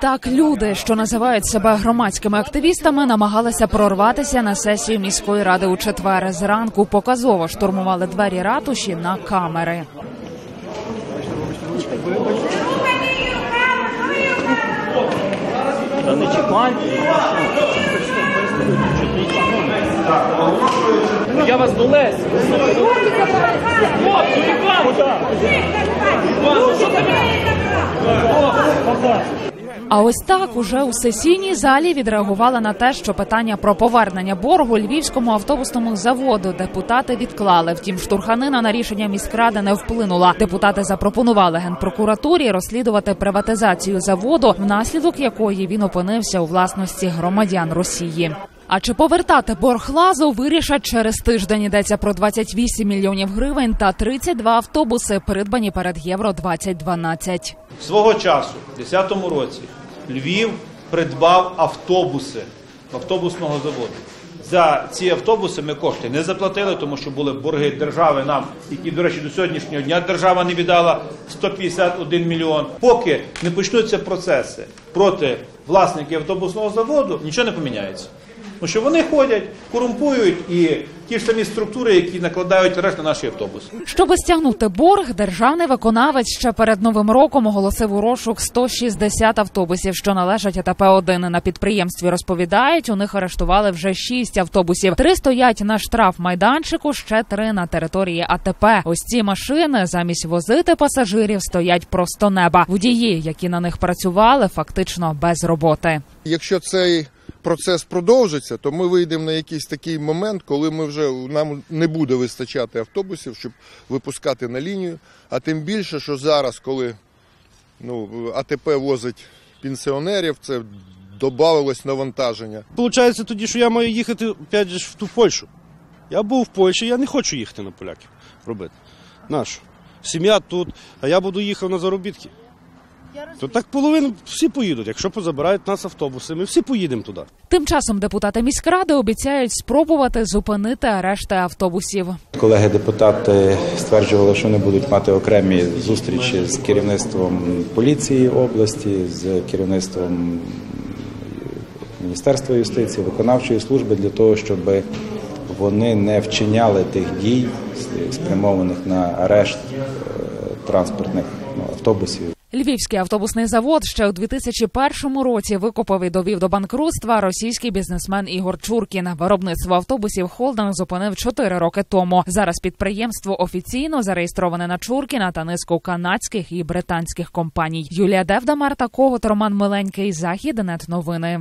так люди, що називають себе громадськими активістами, намагалися прорватися на сесію міської ради у четвер. Зранку показово штурмували двері ратуші на камери. Та не чекайте. Ну, Я вас до Лесі. Хлопці, А ось так уже у сесійній залі відреагували на те, що питання про повернення боргу львівському автобусному заводу депутати відклали. Втім, штурханина на рішення міськради не вплинула. Депутати запропонували генпрокуратурі розслідувати приватизацію заводу, внаслідок якої він опинився у власності громадян Росії. А чи повертати борг лазу вирішать через тиждень? Йдеться про 28 мільйонів гривень та 32 автобуси, придбані перед євро 2012 Свого часу, в 2010 році, Львів придбав автобуси автобусного заводу. За ці автобуси ми кошти не заплатили, тому що були борги держави нам, які, до речі, до сьогоднішнього дня держава не віддала 151 мільйон. Поки не почнуться процеси проти власників автобусного заводу, нічого не поміняється. Тому що вони ходять, корумпують і ті ж самі структури, які накладають арешт на наші автобуси. Щоби стягнути борг, державний виконавець ще перед новим роком оголосив у розшук 160 автобусів, що належать АТП 1 На підприємстві розповідають, у них арештували вже 6 автобусів. Три стоять на штраф майданчику, ще три на території АТП. Ось ці машини замість возити пасажирів стоять просто неба. Водії, які на них працювали, фактично без роботи. Якщо цей процес продовжиться, то ми вийдемо на якийсь такий момент, коли ми вже нам не буде вистачати автобусів, щоб випускати на лінію. А тим більше, що зараз, коли ну, АТП возить пенсіонерів, це додавалось навантаження. Получається тоді, що я маю їхати опять же ж в ту Польщу. Я був в Польщі, я не хочу їхати на поляків робити. Нащо? Сім'я тут, а я буду їхав на заробітки. То так половину всі поїдуть. Якщо позабирають нас автобуси, ми всі поїдемо туди. Тим часом депутати міськради обіцяють спробувати зупинити арешти автобусів. Колеги-депутати стверджували, що вони будуть мати окремі зустрічі з керівництвом поліції області, з керівництвом Міністерства юстиції, виконавчої служби для того, щоб вони не вчиняли тих дій, спрямованих на арешт е, транспортних ну, автобусів. Львівський автобусний завод ще у 2001 році викупив і довів до банкрутства російський бізнесмен Ігор Чуркін. Виробництво автобусів холдинг зупинив 4 роки тому. Зараз підприємство офіційно зареєстроване на Чуркіна та низку канадських і британських компаній. Юлія Девда, Марта Когот, Роман Миленький, Захід, Нет новини.